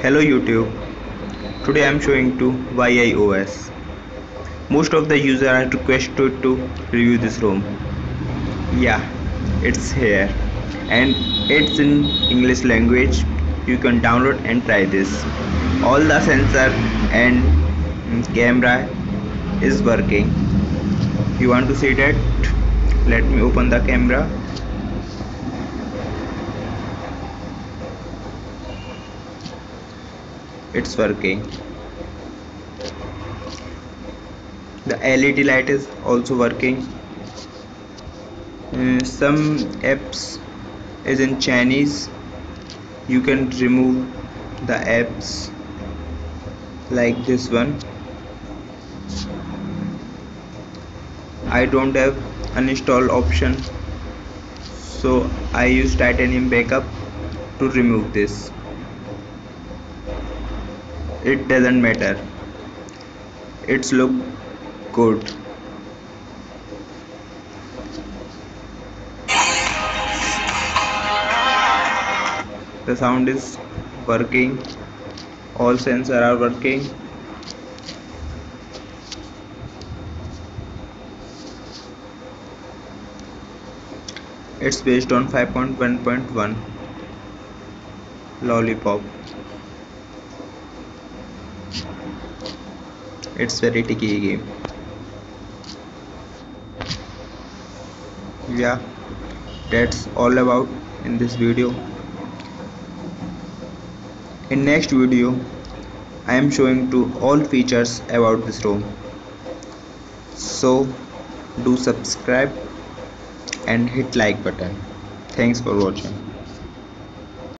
Hello YouTube. Today I am showing to YIOS. Most of the users are requested to review this ROM. Yeah, it's here and it's in English language. You can download and try this. All the sensor and camera is working. You want to see that? Let me open the camera. It's working. The LED light is also working. Uh, some apps is in Chinese. You can remove the apps like this one. I don't have uninstall option so I use titanium backup to remove this it doesn't matter. It's look good. The sound is working. All sensors are working. It's based on 5.1.1 lollipop it's very tricky game. Yeah that's all about in this video. In next video I am showing to all features about this ROM. So do subscribe and hit like button. Thanks for watching